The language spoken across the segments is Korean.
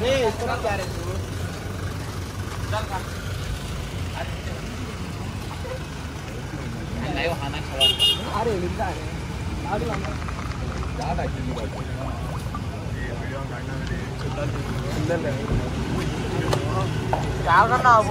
नहीं इतना जा रहे तू 나요 하나 잡아. 아래 있는데 아래. 나도 안 나. 나다 길로 갈 거야. 이 물량 갈나는데 전달 좀. 전달래. 나가나 보.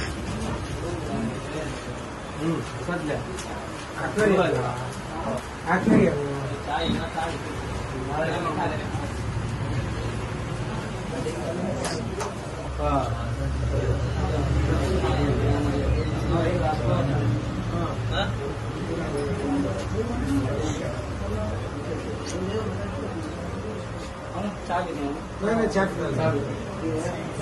嗯，说的，啊，可以，啊，可以。加一个，加一个。啊。啊？好了，加一个。那个加一个，加一个。加。